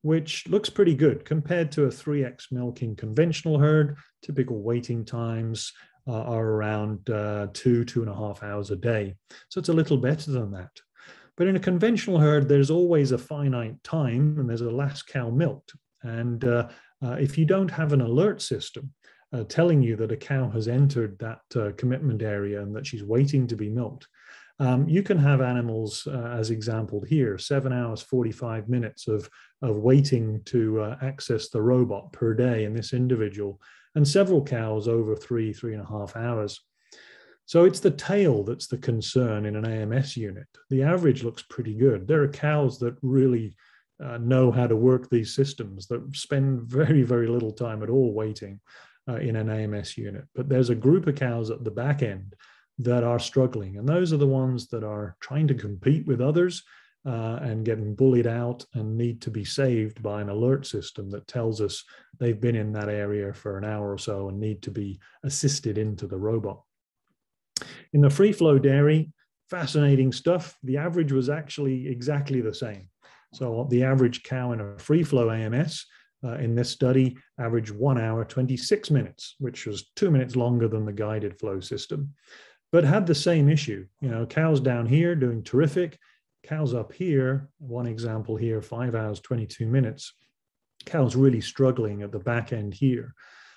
[SPEAKER 2] which looks pretty good compared to a 3x milking conventional herd. Typical waiting times are around uh, two, two and a half hours a day. So it's a little better than that. But in a conventional herd, there's always a finite time and there's a last cow milked. And uh, uh, if you don't have an alert system uh, telling you that a cow has entered that uh, commitment area and that she's waiting to be milked, um, you can have animals, uh, as exampled here, seven hours, 45 minutes of, of waiting to access the robot per day in this individual, and several cows over three, three and a half hours. So it's the tail that's the concern in an AMS unit. The average looks pretty good. There are cows that really uh, know how to work these systems that spend very, very little time at all waiting uh, in an AMS unit. But there's a group of cows at the back end that are struggling. And those are the ones that are trying to compete with others uh, and getting bullied out and need to be saved by an alert system that tells us they've been in that area for an hour or so and need to be assisted into the robot. In the free flow dairy, fascinating stuff. The average was actually exactly the same. So the average cow in a free flow AMS uh, in this study averaged one hour, 26 minutes, which was two minutes longer than the guided flow system but had the same issue. You know, cows down here doing terrific, cows up here, one example here, five hours, 22 minutes, cows really struggling at the back end here.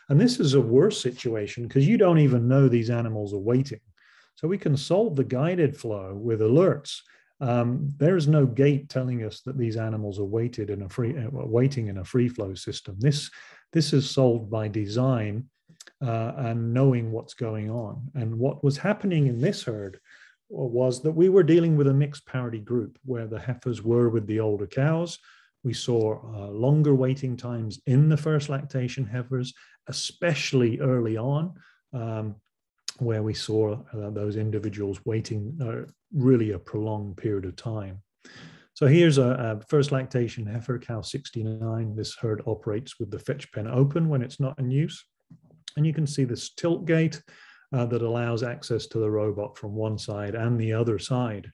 [SPEAKER 2] And this is a worse situation because you don't even know these animals are waiting. So we can solve the guided flow with alerts. Um, there is no gate telling us that these animals are weighted in a free, uh, waiting in a free flow system. This, this is solved by design uh, and knowing what's going on. And what was happening in this herd was that we were dealing with a mixed parity group where the heifers were with the older cows. We saw uh, longer waiting times in the first lactation heifers, especially early on, um, where we saw uh, those individuals waiting uh, really a prolonged period of time. So here's a, a, first lactation heifer, cow 69. This herd operates with the fetch pen open when it's not in use. And you can see this tilt gate uh, that allows access to the robot from one side and the other side.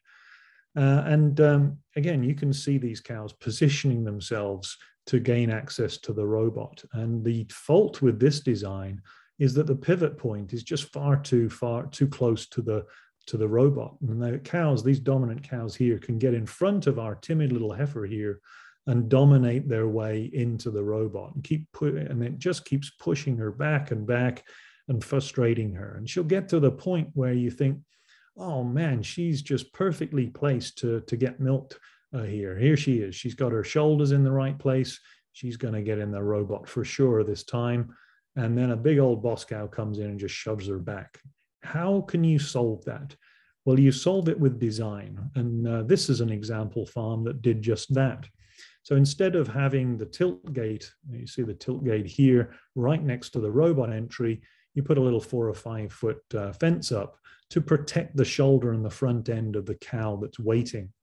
[SPEAKER 2] Uh, and um, again, you can see these cows positioning themselves to gain access to the robot. And the fault with this design is that the pivot point is just far too far, too close to the to the robot. And the cows, these dominant cows here, can get in front of our timid little heifer here and dominate their way into the robot and keep put and it just keeps pushing her back and back and frustrating her. And she'll get to the point where you think oh man she's just perfectly placed to to get milked uh, here. Here she is. She's got her shoulders in the right place. She's going to get in the robot for sure this time. And then a big old boss cow comes in and just shoves her back. How can you solve that? Well you solve it with design. And uh, this is an example farm that did just that. So instead of having the tilt gate, you see the tilt gate here right next to the robot entry, you put a little four or five foot uh, fence up to protect the shoulder and the front end of the cow that's waiting.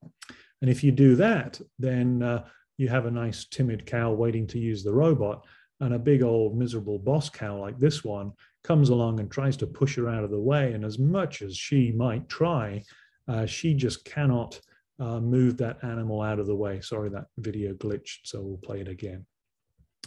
[SPEAKER 2] And if you do that, then uh, you have a nice timid cow waiting to use the robot and a big old miserable boss cow like this one comes along and tries to push her out of the way. And as much as she might try, uh, she just cannot uh, move that animal out of the way. Sorry, that video glitched, so we'll play it again.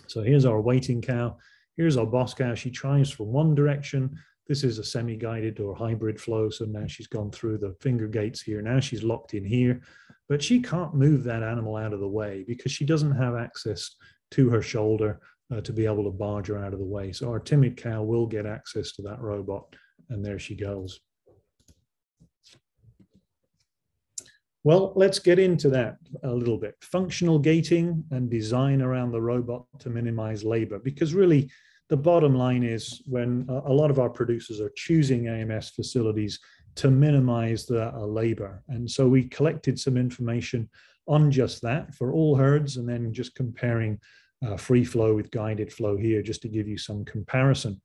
[SPEAKER 2] So here's our waiting cow. Here's our boss cow. She tries from one direction. This is a semi-guided or hybrid flow. So now she's gone through the finger gates here. Now she's locked in here, but she can't move that animal out of the way because she doesn't have access to her shoulder uh, to be able to barge her out of the way. So our timid cow will get access to that robot and there she goes. Well, let's get into that a little bit. Functional gating and design around the robot to minimize labor, because really the bottom line is when a lot of our producers are choosing AMS facilities to minimize the uh, labor. And so we collected some information on just that for all herds and then just comparing uh, free flow with guided flow here just to give you some comparison.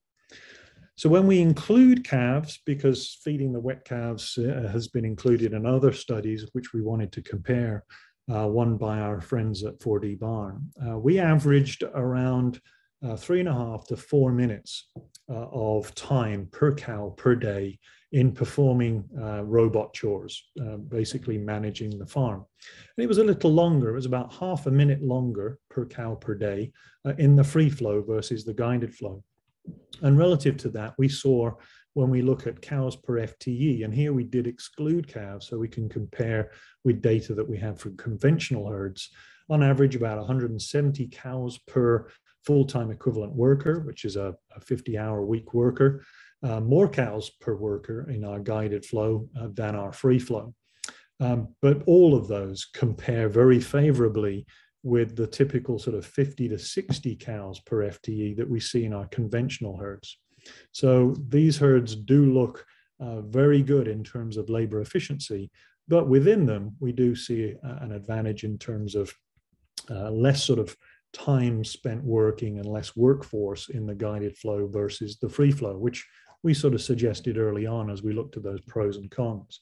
[SPEAKER 2] So when we include calves, because feeding the wet calves uh, has been included in other studies which we wanted to compare, uh, one by our friends at 4D Barn, uh, we averaged around uh, three and a half to four minutes uh, of time per cow per day in performing uh, robot chores, basically managing the farm. And it was a little longer, it was about half a minute longer per cow per day in the free flow versus the guided flow. And relative to that, we saw when we look at cows per FTE. And here we did exclude calves so we can compare with data that we have from conventional herds. On average, about 170 cows per full-time equivalent worker, which is a, a 50-hour week worker, uh, more cows per worker in our guided flow uh, than our free flow. Um, but all of those compare very favorably with the typical sort of 50 to 60 cows per FTE that we see in our conventional herds. So these herds do look uh, very good in terms of labor efficiency, but within them, we do see uh, an advantage in terms of uh, less sort of time spent working and less workforce in the guided flow versus the free flow, which we sort of suggested early on as we looked at those pros and cons.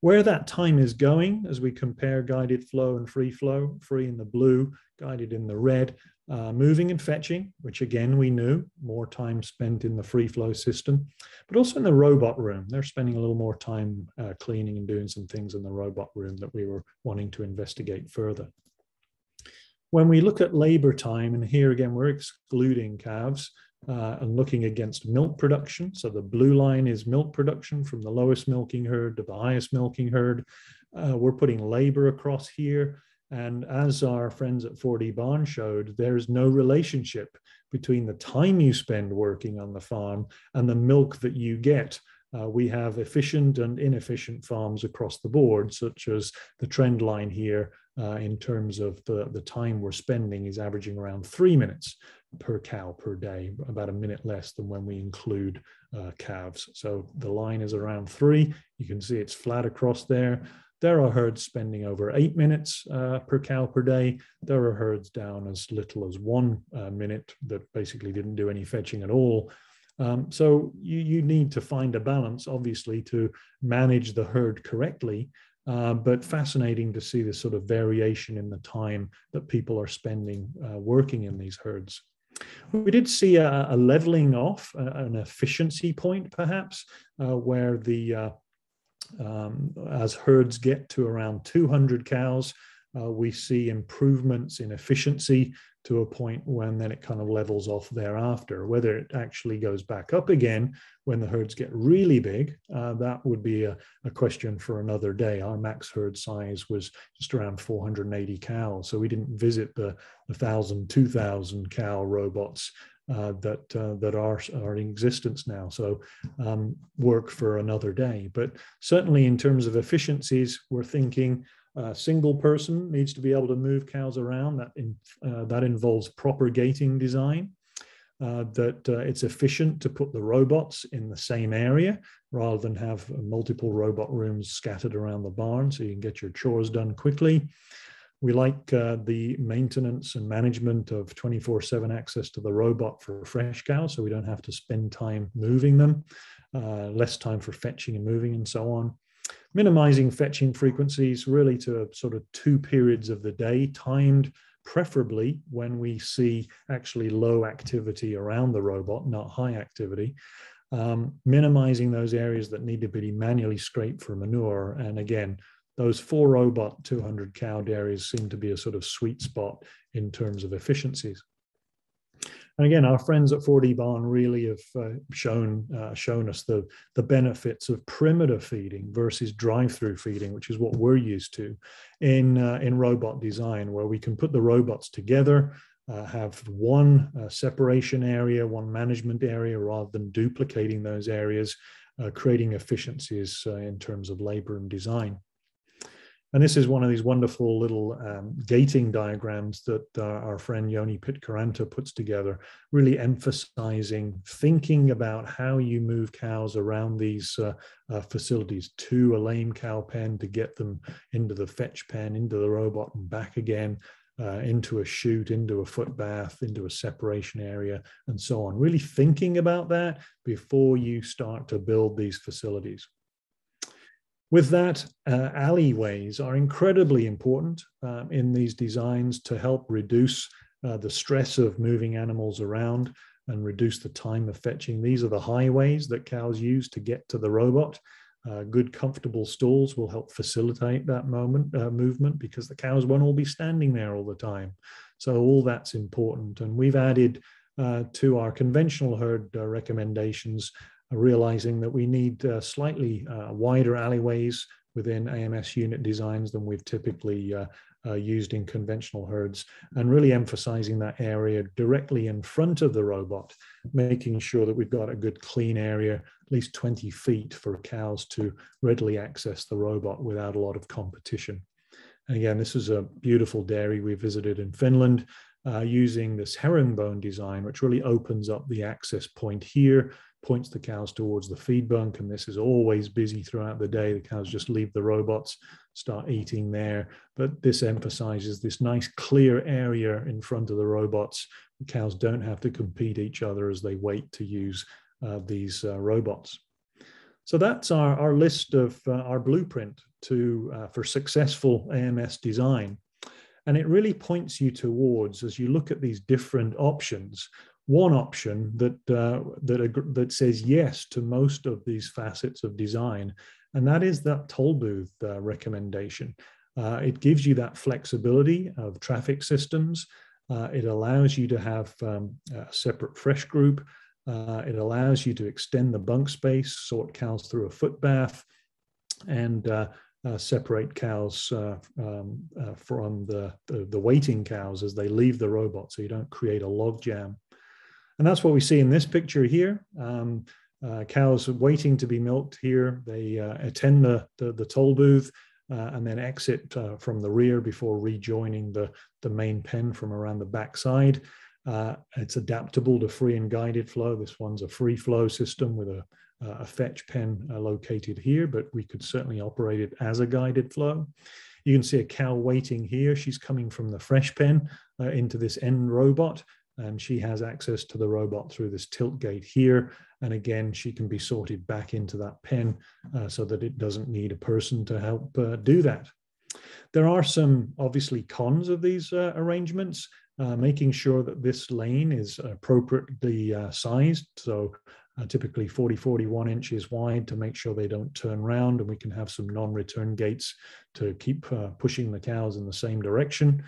[SPEAKER 2] Where that time is going as we compare guided flow and free flow, free in the blue, guided in the red, uh, moving and fetching, which again we knew, more time spent in the free flow system, but also in the robot room. They're spending a little more time uh, cleaning and doing some things in the robot room that we were wanting to investigate further. When we look at labor time, and here again we're excluding calves, uh, and looking against milk production. So the blue line is milk production from the lowest milking herd to the highest milking herd. Uh, we're putting labor across here. And as our friends at 4D Barn showed, there's no relationship between the time you spend working on the farm and the milk that you get. Uh, we have efficient and inefficient farms across the board, such as the trend line here uh, in terms of the, the time we're spending is averaging around three minutes per cow per day, about a minute less than when we include uh, calves. So the line is around three. You can see it's flat across there. There are herds spending over eight minutes uh, per cow per day. There are herds down as little as one uh, minute that basically didn't do any fetching at all. Um, so you, you need to find a balance, obviously, to manage the herd correctly. Uh, but fascinating to see this sort of variation in the time that people are spending uh, working in these herds. We did see a, a leveling off, an efficiency point perhaps, uh, where the uh, um, as herds get to around 200 cows, uh, we see improvements in efficiency to a point when then it kind of levels off thereafter. Whether it actually goes back up again when the herds get really big, uh, that would be a, a, question for another day. Our max herd size was just around 480 cows. So we didn't visit the 1,000, 2,000 cow robots uh, that uh, that are are in existence now. So um, work for another day. But certainly in terms of efficiencies, we're thinking a single person needs to be able to move cows around. That, in, uh, that involves proper gating design, uh, that uh, it's efficient to put the robots in the same area rather than have multiple robot rooms scattered around the barn so you can get your chores done quickly. We like uh, the maintenance and management of 24 7 access to the robot for fresh cows so we don't have to spend time moving them, uh, less time for fetching and moving and so on minimizing fetching frequencies really to sort of two periods of the day, timed preferably when we see actually low activity around the robot, not high activity. Um, minimizing those areas that need to be manually scraped for manure. And again, those four robot 200 cow dairies seem to be a sort of sweet spot in terms of efficiencies. And again, our friends at 4D Barn really have uh, shown uh, shown us the the benefits of perimeter feeding versus drive-through feeding, which is what we're used to in uh, in robot design, where we can put the robots together. Uh, have one uh, separation area, one management area, rather than duplicating those areas, uh, creating efficiencies in terms of labor and design. And this is one of these wonderful little um, gating diagrams that uh, our friend Jouni Pitkaranta puts together, really emphasizing thinking about how you move cows around these uh, uh, facilities to a lame cow pen to get them into the fetch pen, into the robot and back again, uh, into a chute, into a foot bath, into a separation area, and so on. Really thinking about that before you start to build these facilities. With that, uh, alleyways are incredibly important um, in these designs to help reduce uh, the stress of moving animals around and reduce the time of fetching. These are the highways that cows use to get to the robot. Uh, good, comfortable stalls will help facilitate that moment uh, movement because the cows won't all be standing there all the time. So all that's important. And we've added uh, to our conventional herd uh, recommendations realizing that we need uh, slightly uh, wider alleyways within AMS unit designs than we've typically uh, uh, used in conventional herds, and really emphasizing that area directly in front of the robot, making sure that we've got a good clean area, at least 20 feet for cows to readily access the robot without a lot of competition. And again, this is a beautiful dairy we visited in Finland uh, using this herringbone design, which really opens up the access point here, points the cows towards the feed bunk, and this is always busy throughout the day. The cows just leave the robots, start eating there. But this emphasizes this nice clear area in front of the robots. The cows don't have to compete each other as they wait to use uh, these uh, robots. So that's our, our list of uh, our blueprint to uh, for successful AMS design. And it really points you towards, as you look at these different options, one option that, uh, that, that says yes to most of these facets of design, and that is that toll booth uh, recommendation. Uh, it gives you that flexibility of traffic systems. Uh, it allows you to have um, a separate fresh group. Uh, it allows you to extend the bunk space, sort cows through a foot bath, and uh, uh, separate cows uh, um, uh, from the, the, the, waiting cows as they leave the robot so you don't create a log jam. And that's what we see in this picture here. Um, uh, cows waiting to be milked here. They uh, attend the, the, the, toll booth uh, and then exit from the rear before rejoining the, the main pen from around the backside. it's adaptable to free and guided flow. This one's a free flow system with a uh, a fetch pen uh, located here, but we could certainly operate it as a guided flow. You can see a cow waiting here. She's coming from the fresh pen uh, into this end robot, and she has access to the robot through this tilt gate here. And again, she can be sorted back into that pen uh, so that it doesn't need a person to help uh, do that. There are some obviously cons of these uh, arrangements. Uh, making sure that this lane is appropriately uh, sized. So uh, typically 40, 41 inches wide to make sure they don't turn round and we can have some non-return gates to keep pushing the cows in the same direction.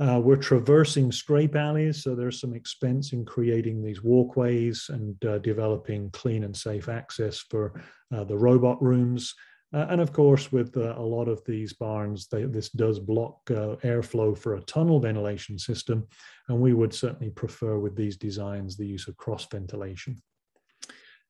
[SPEAKER 2] Uh, we're traversing scrape alleys, so there's some expense in creating these walkways and uh, developing clean and safe access for uh, the robot rooms. Uh, and of course, with uh, a lot of these barns, they, this does block uh, airflow for a tunnel ventilation system. And we would certainly prefer with these designs the use of cross ventilation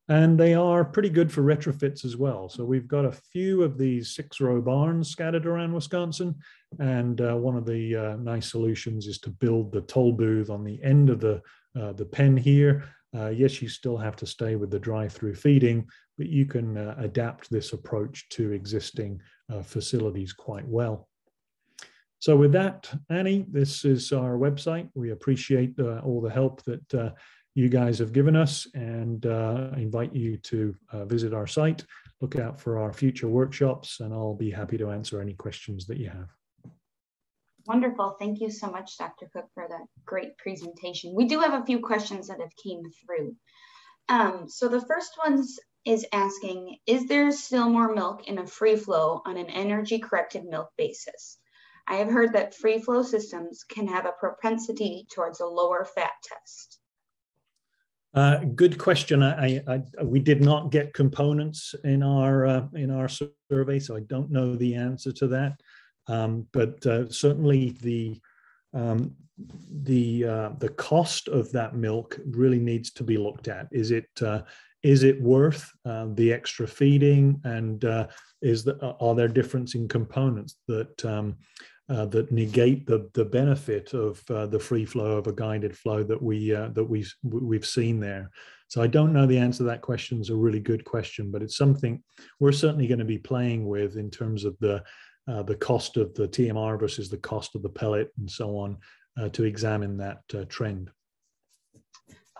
[SPEAKER 2] and they are pretty good for retrofits as well. So we've got a few of these six row barns scattered around Wisconsin. And uh, one of the uh, nice solutions is to build the toll booth on the end of the, uh, the pen here. Uh, yes, you still have to stay with the drive through feeding, but you can uh, adapt this approach to existing uh, facilities quite well. So with that, Annie, this is our website. We appreciate all the help that you guys have given us and uh, invite you to uh, visit our site, look out for our future workshops, and I'll be happy to answer any questions that you have.
[SPEAKER 1] Wonderful. Thank you so much, Dr. Cook, for that great presentation. We do have a few questions that have came through. Um, so the first one is asking, is there still more milk in a free flow on an energy corrected milk basis? I have heard that free flow systems can have a propensity towards a lower fat test.
[SPEAKER 2] Uh, good question. I, I, I, we did not get components in our uh, in our survey, so I don't know the answer to that. Um, but uh, certainly the um, the uh, the cost of that milk really needs to be looked at. Is it uh, is it worth the extra feeding, and is the, are there difference in components that um, uh, that negate the the benefit of uh, the free flow of a guided flow that we uh, that we we've seen there. So I don't know the answer to that question. is a really good question, but it's something we're certainly going to be playing with in terms of the uh, the cost of the TMR versus the cost of the pellet and so on uh, to examine that uh, trend.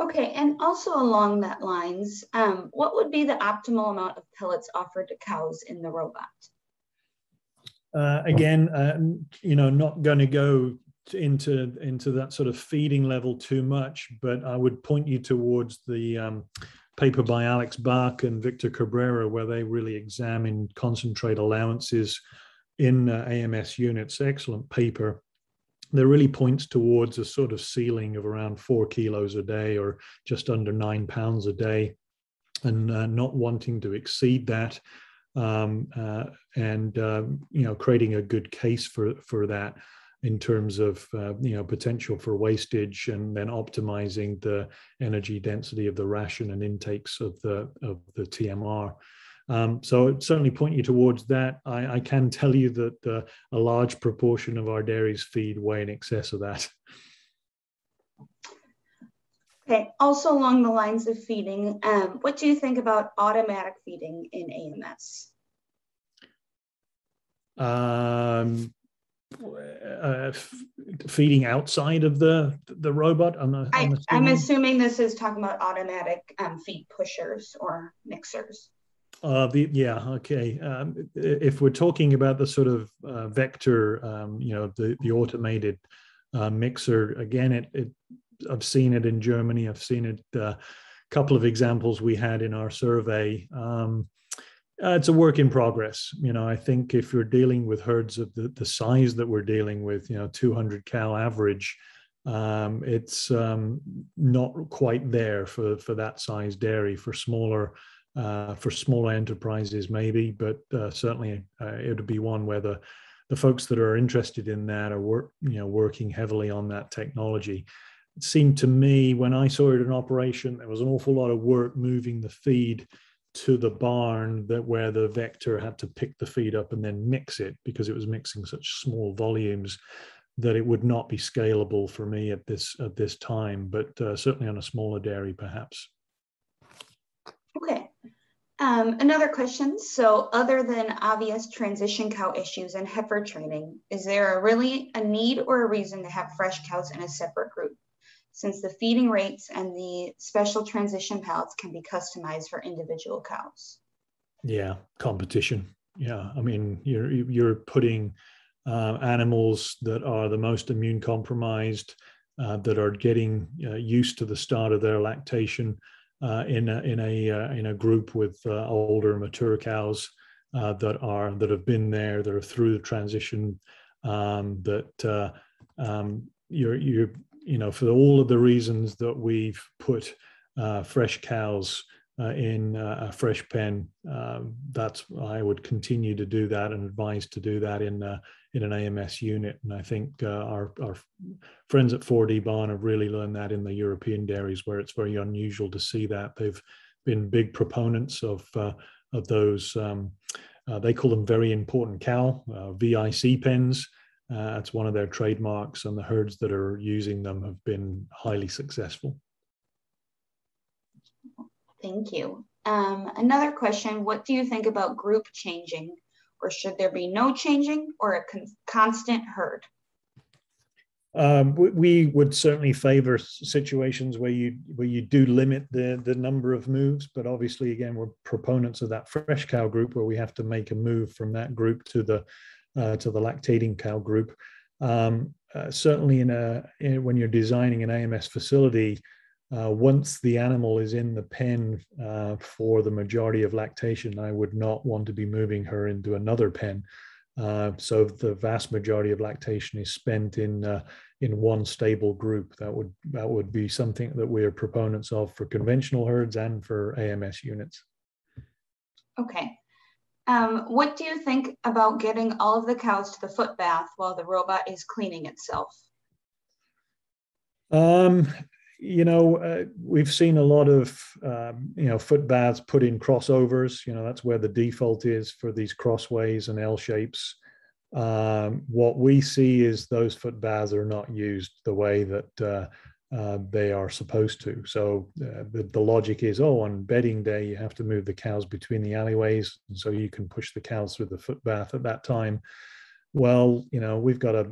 [SPEAKER 1] Okay, and also along that lines, um, what would be the optimal amount of pellets offered to cows in the robot?
[SPEAKER 2] Uh, again, uh, you know, not going to go into into that sort of feeding level too much, but I would point you towards the um, paper by Alex Bach and Victor Cabrera, where they really examine concentrate allowances in uh, AMS units. Excellent paper. That really points towards a sort of ceiling of around four kilos a day or just under nine pounds a day and uh, not wanting to exceed that um, uh, and um, you know creating a good case for for that in terms of uh, you know potential for wastage and then optimizing the energy density of the ration and intakes of the of the TMR. Um, so it certainly point you towards that. I, I can tell you that uh, a large proportion of our dairies feed way in excess of that.
[SPEAKER 1] Okay, also along the lines of feeding, um, what do you think about automatic feeding in AMS?
[SPEAKER 2] Um, uh, feeding outside of the the robot? I'm,
[SPEAKER 1] I'm, I, assuming. I'm assuming this is talking about automatic um, feed pushers or mixers.
[SPEAKER 2] Uh, the, yeah, okay. Um, if we're talking about the sort of uh, vector, um, you know, the the automated uh, mixer, again, it, it I've seen it in Germany. I've seen it. A uh, couple of examples we had in our survey. Um, uh, it's a work in progress. You know, I think if you're dealing with herds of the, the size that we're dealing with, you know, 200 cow average, um, it's um, not quite there for for that size dairy. For smaller uh, for smaller enterprises, maybe, but uh, certainly uh, it would be one where the the folks that are interested in that are work, you know, working heavily on that technology it seemed to me when I saw it in operation, there was an awful lot of work moving the feed to the barn that where the vector had to pick the feed up and then mix it because it was mixing such small volumes that it would not be scalable for me at this at this time, but uh, certainly on a smaller dairy, perhaps.
[SPEAKER 1] Okay. Um, another question. So, other than obvious transition cow issues and heifer training, is there a really a need or a reason to have fresh cows in a separate group? Since the feeding rates and the special transition pellets can be customized for individual cows.
[SPEAKER 2] Yeah, competition. Yeah, I mean, you're you're putting uh, animals that are the most immune compromised, uh, that are getting uh, used to the start of their lactation uh, in a in a uh, in a group with uh, older mature cows that are that have been there, that are through the transition, um, that um, you're you're you know, for all of the reasons that we've put uh, fresh cows uh, in uh, a fresh pen, um, that's I would continue to do that and advise to do that in uh, in an AMS unit. And I think uh, our our friends at 4D Barn have really learned that in the European dairies, where it's very unusual to see that. They've been big proponents of of those. Um, they call them very important cow VIC pens. Uh, it's one of their trademarks, and the herds that are using them have been highly successful.
[SPEAKER 1] Thank you. Um, another question What do you think about group changing, or should there be no changing or a con constant herd?
[SPEAKER 2] Um, we, we, would certainly favor situations where you where you do limit the the number of moves, but obviously, again, we're proponents of that fresh cow group where we have to make a move from that group to the uh, to the lactating cow group. Um, uh, certainly, in a in, when you're designing an AMS facility, uh, once the animal is in the pen uh, for the majority of lactation, I would not want to be moving her into another pen. Uh, so the vast majority of lactation is spent in uh, in one stable group. That would that would be something that we are proponents of for conventional herds and for AMS units.
[SPEAKER 1] Okay. Um, what do you think about getting all of the cows to the foot bath while the robot is cleaning itself?
[SPEAKER 2] Um, you know, uh, we've seen a lot of, um, you know, foot baths put in crossovers. You know, that's where the default is for these crossways and L shapes. Um, what we see is those foot baths are not used the way that uh, uh, they are supposed to. So uh, the, the logic is, oh, on bedding day, you have to move the cows between the alleyways. So you can push the cows through the foot bath at that time. Well, you know, we've got a,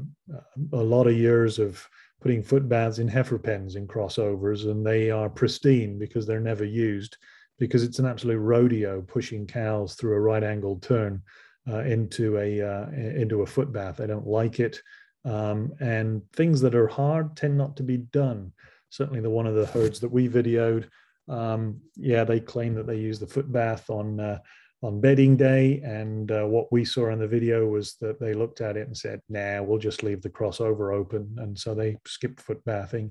[SPEAKER 2] a lot of years of putting foot baths in heifer pens in crossovers, and they are pristine because they're never used because it's an absolute rodeo pushing cows through a right angled turn uh, into a uh, into a foot bath. They don't like it. Um, and things that are hard tend not to be done. Certainly, the one of the herds that we videoed, um, yeah, they claim that they use the foot bath on uh, on bedding day, and uh, what we saw in the video was that they looked at it and said, "Nah, we'll just leave the crossover open," and so they skipped foot bathing.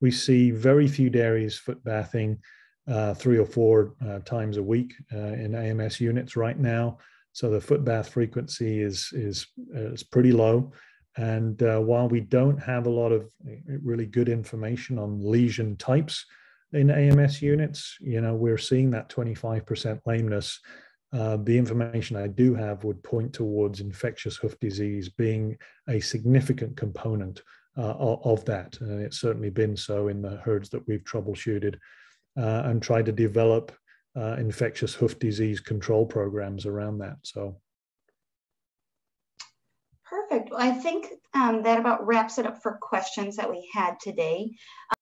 [SPEAKER 2] We see very few dairies foot bathing. uh, three or four uh, times a week uh, in AMS units right now. So the foot bath frequency is is is pretty low. And uh, while we don't have a lot of really good information on lesion types in AMS units, you know, we're seeing that 25% lameness. Uh, the information I do have would point towards infectious hoof disease being a significant component uh, of that. And it's certainly been so in the herds that we've troubleshooted uh, and tried to develop uh, infectious hoof disease control programs around that. So
[SPEAKER 1] I think um, that about wraps it up for questions that we had today.